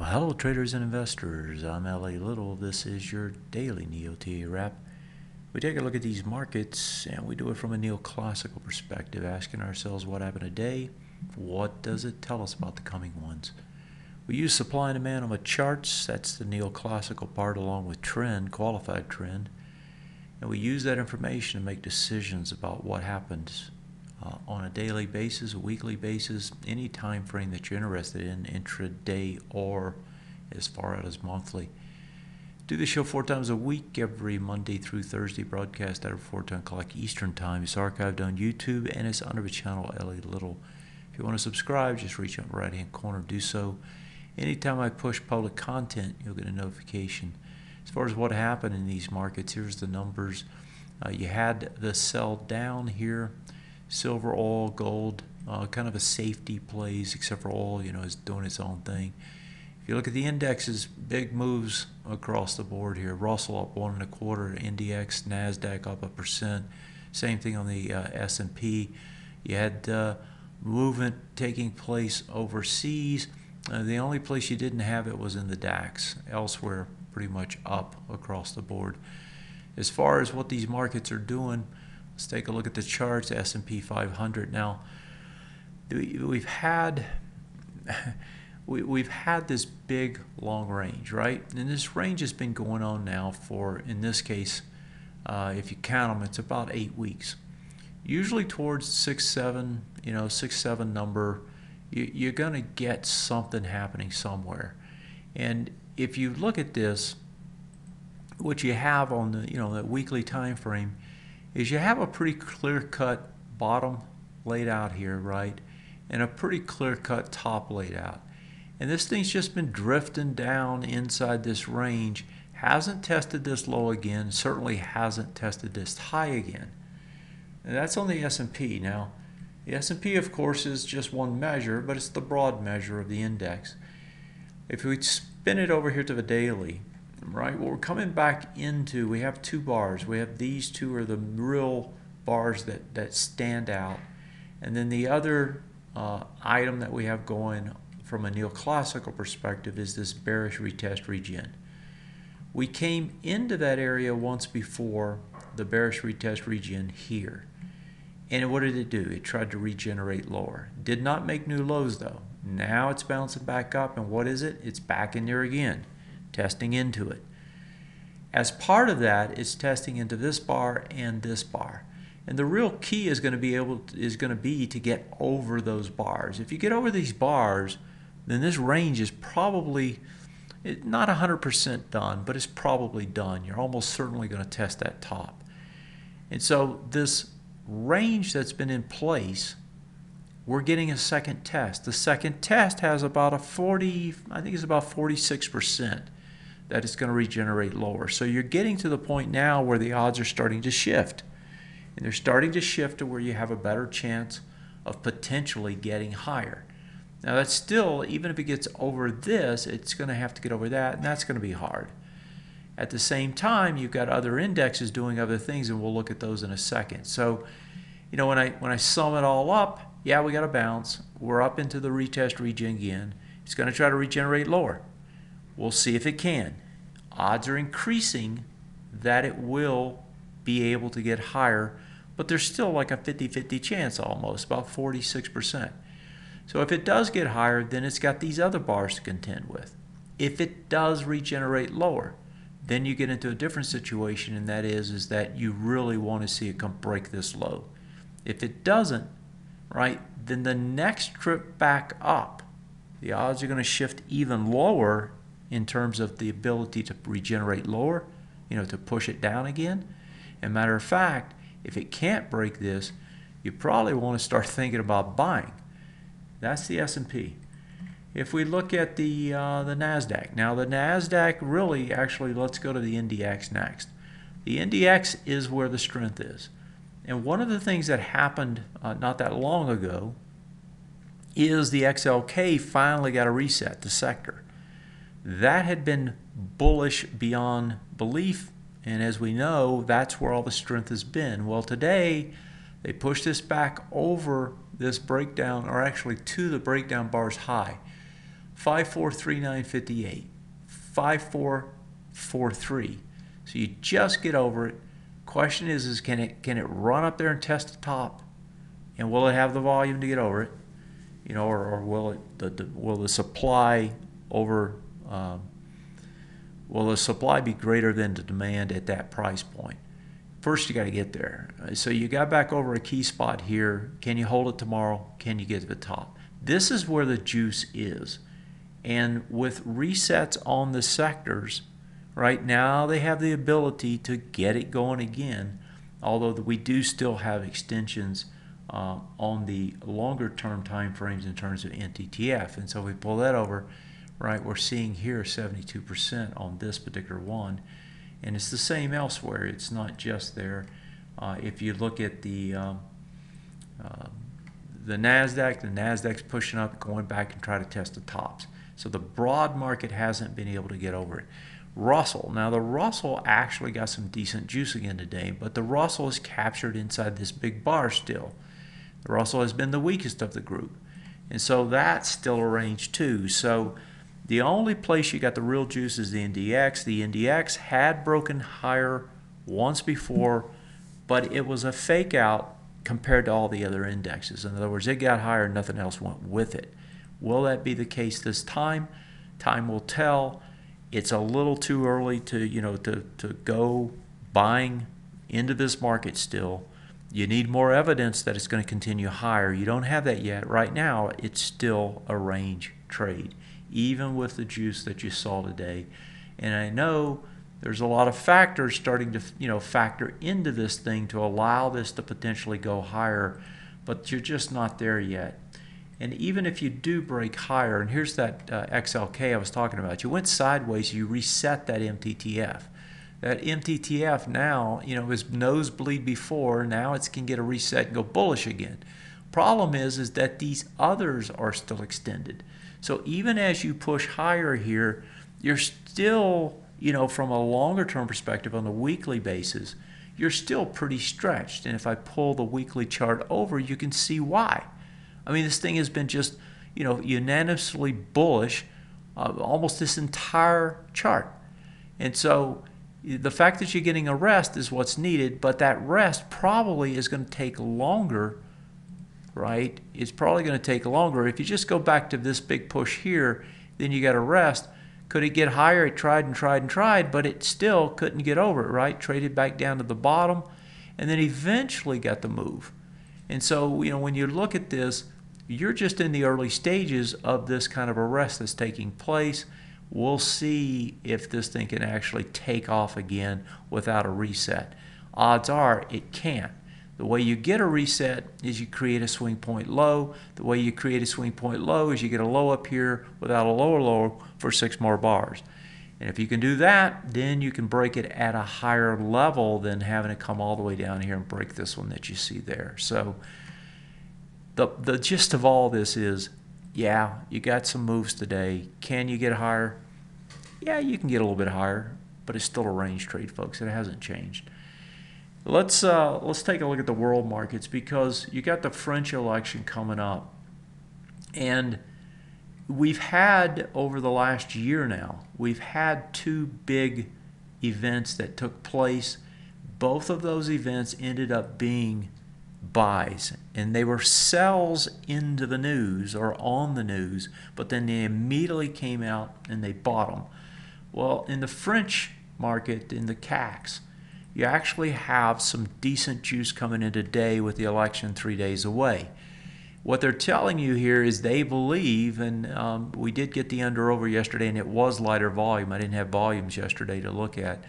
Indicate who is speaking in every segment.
Speaker 1: Well, hello, traders and investors. I'm LA Little. This is your daily NeoTA wrap. We take a look at these markets and we do it from a neoclassical perspective, asking ourselves what happened today, what does it tell us about the coming ones. We use supply and demand on the charts, that's the neoclassical part, along with trend, qualified trend. And we use that information to make decisions about what happens uh, on a daily basis, a weekly basis, any time frame that you're interested in, intraday or as far out as monthly. Do the show four times a week, every Monday through Thursday, broadcast at 4 10 o'clock Eastern Time. It's archived on YouTube and it's under the channel LA Little. If you want to subscribe, just reach up right hand corner, do so. Anytime I push public content, you'll get a notification. As far as what happened in these markets, here's the numbers. Uh, you had the sell down here silver, oil, gold, uh, kind of a safety plays, except for oil, you know, is doing its own thing. If you look at the indexes, big moves across the board here. Russell up one and a quarter, NDX, Nasdaq up a percent. Same thing on the uh, S&P. You had uh, movement taking place overseas. Uh, the only place you didn't have it was in the DAX. Elsewhere, pretty much up across the board. As far as what these markets are doing, Let's take a look at the charts, S&P 500. Now, we've had we, have had this big long range, right? And this range has been going on now for, in this case, uh, if you count them, it's about eight weeks. Usually towards six, seven, you know, six, seven number, you, you're going to get something happening somewhere. And if you look at this, what you have on the, you know, that weekly time frame, is you have a pretty clear-cut bottom laid out here, right? And a pretty clear-cut top laid out. And this thing's just been drifting down inside this range, hasn't tested this low again, certainly hasn't tested this high again. And that's on the S&P. Now, the S&P, of course, is just one measure, but it's the broad measure of the index. If we spin it over here to the daily, right? What we're coming back into, we have two bars. We have these two are the real bars that, that stand out. And then the other uh, item that we have going from a neoclassical perspective is this bearish retest regen. We came into that area once before, the bearish retest regen here. And what did it do? It tried to regenerate lower. Did not make new lows though. Now it's bouncing back up, and what is it? It's back in there again testing into it. As part of that, it's testing into this bar and this bar. And the real key is going to be able to, is going to be to get over those bars. If you get over these bars, then this range is probably not 100% done, but it's probably done. You're almost certainly going to test that top. And so this range that's been in place, we're getting a second test. The second test has about a 40, I think it's about 46% that it's going to regenerate lower. So you're getting to the point now where the odds are starting to shift. And they're starting to shift to where you have a better chance of potentially getting higher. Now that's still, even if it gets over this, it's going to have to get over that, and that's going to be hard. At the same time, you've got other indexes doing other things, and we'll look at those in a second. So, you know, when I when I sum it all up, yeah, we got a bounce. We're up into the retest regen again. It's going to try to regenerate lower. We'll see if it can. Odds are increasing that it will be able to get higher, but there's still like a 50 50 chance almost, about 46%. So if it does get higher, then it's got these other bars to contend with. If it does regenerate lower, then you get into a different situation, and that is, is that you really want to see it come break this low. If it doesn't, right, then the next trip back up, the odds are going to shift even lower in terms of the ability to regenerate lower, you know, to push it down again. And matter of fact, if it can't break this, you probably want to start thinking about buying. That's the S&P. If we look at the uh, the Nasdaq, now the Nasdaq really actually let's go to the NDX next. The NDX is where the strength is, and one of the things that happened uh, not that long ago is the XLK finally got a reset, the sector. That had been bullish beyond belief, and as we know, that's where all the strength has been. Well, today they pushed this back over this breakdown, or actually to the breakdown bars high. 5439.58, 5443. So you just get over it. Question is, is can it can it run up there and test the top, and will it have the volume to get over it? You know, or, or will it the, the will the supply over um, will the supply be greater than the demand at that price point? First, you got to get there. So you got back over a key spot here. Can you hold it tomorrow? Can you get to the top? This is where the juice is. And with resets on the sectors, right now they have the ability to get it going again, although we do still have extensions uh, on the longer term time frames in terms of MTTF. And so we pull that over, right, we're seeing here 72% on this particular one. And it's the same elsewhere. It's not just there. Uh, if you look at the um, uh, the Nasdaq, the Nasdaq's pushing up, going back and try to test the tops. So the broad market hasn't been able to get over it. Russell. Now the Russell actually got some decent juice again today, but the Russell is captured inside this big bar still. The Russell has been the weakest of the group. And so that's still a range too. So the only place you got the real juice is the NDX. The NDX had broken higher once before, but it was a fake out compared to all the other indexes. In other words, it got higher, and nothing else went with it. Will that be the case this time? Time will tell. It's a little too early to, you know, to, to go buying into this market still. You need more evidence that it's going to continue higher. You don't have that yet. Right now, it's still a range trade, even with the juice that you saw today. And I know there's a lot of factors starting to you know factor into this thing to allow this to potentially go higher but you're just not there yet. And even if you do break higher and here's that uh, xlk i was talking about you went sideways you reset that mttf that mttf now you know was nosebleed before now it can get a reset and go bullish again. Problem is is that these others are still extended so even as you push higher here you're still you know, from a longer term perspective on the weekly basis, you're still pretty stretched. And if I pull the weekly chart over, you can see why. I mean, this thing has been just, you know, unanimously bullish uh, almost this entire chart. And so the fact that you're getting a rest is what's needed, but that rest probably is going to take longer, right? It's probably going to take longer. If you just go back to this big push here, then you got a rest could it get higher? It tried and tried and tried, but it still couldn't get over it, right? Traded back down to the bottom and then eventually got the move. And so, you know, when you look at this, you're just in the early stages of this kind of arrest that's taking place. We'll see if this thing can actually take off again without a reset. Odds are it can't. The way you get a reset is you create a swing point low. The way you create a swing point low is you get a low up here without a lower low for six more bars. And if you can do that, then you can break it at a higher level than having it come all the way down here and break this one that you see there. So the, the gist of all this is, yeah, you got some moves today. Can you get higher? Yeah, you can get a little bit higher, but it's still a range trade, folks. It hasn't changed. Let's uh, let's take a look at the world markets because you got the French election coming up, and we've had over the last year now we've had two big events that took place. Both of those events ended up being buys, and they were sells into the news or on the news, but then they immediately came out and they bought them. Well, in the French market, in the CACs you actually have some decent juice coming in today with the election three days away. What they're telling you here is they believe, and um, we did get the under over yesterday, and it was lighter volume. I didn't have volumes yesterday to look at.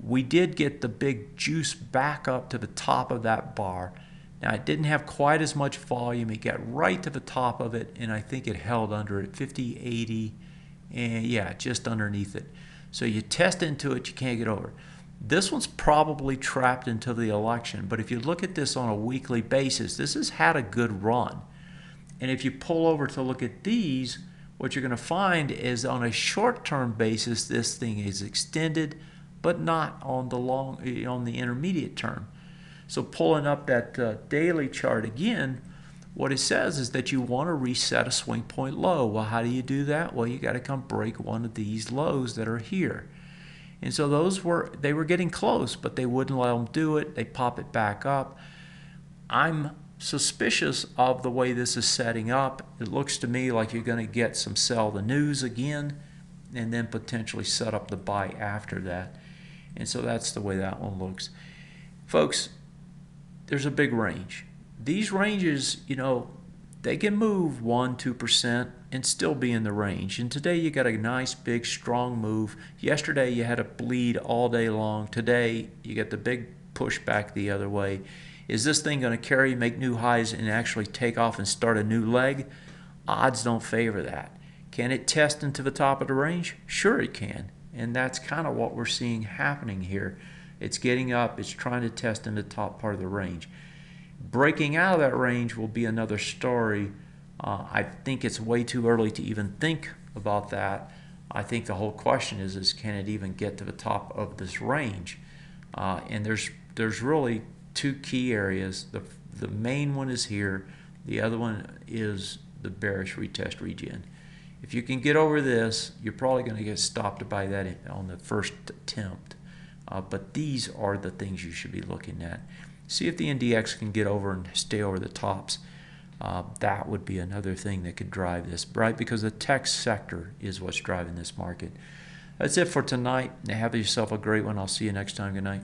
Speaker 1: We did get the big juice back up to the top of that bar. Now, it didn't have quite as much volume. It got right to the top of it, and I think it held under it 50, 80, and yeah, just underneath it. So you test into it, you can't get over. This one's probably trapped into the election, but if you look at this on a weekly basis, this has had a good run. And if you pull over to look at these, what you're going to find is on a short-term basis, this thing is extended, but not on the long, on the intermediate term. So pulling up that uh, daily chart again, what it says is that you want to reset a swing point low. Well, how do you do that? Well, you got to come break one of these lows that are here. And so those were they were getting close, but they wouldn't let them do it. They pop it back up. I'm suspicious of the way this is setting up. It looks to me like you're going to get some sell the news again and then potentially set up the buy after that. And so that's the way that one looks. Folks, there's a big range. These ranges, you know, they can move 1 2% and still be in the range. And today you got a nice big strong move. Yesterday you had a bleed all day long. Today you get the big push back the other way. Is this thing going to carry, make new highs, and actually take off and start a new leg? Odds don't favor that. Can it test into the top of the range? Sure, it can. And that's kind of what we're seeing happening here. It's getting up, it's trying to test in the top part of the range. Breaking out of that range will be another story. Uh, I think it's way too early to even think about that. I think the whole question is, is can it even get to the top of this range? Uh, and there's there's really two key areas. The, the main one is here. The other one is the bearish retest region. If you can get over this, you're probably going to get stopped by that on the first attempt. Uh, but these are the things you should be looking at. See if the NDX can get over and stay over the tops. Uh, that would be another thing that could drive this, right? Because the tech sector is what's driving this market. That's it for tonight. Have yourself a great one. I'll see you next time. Good night.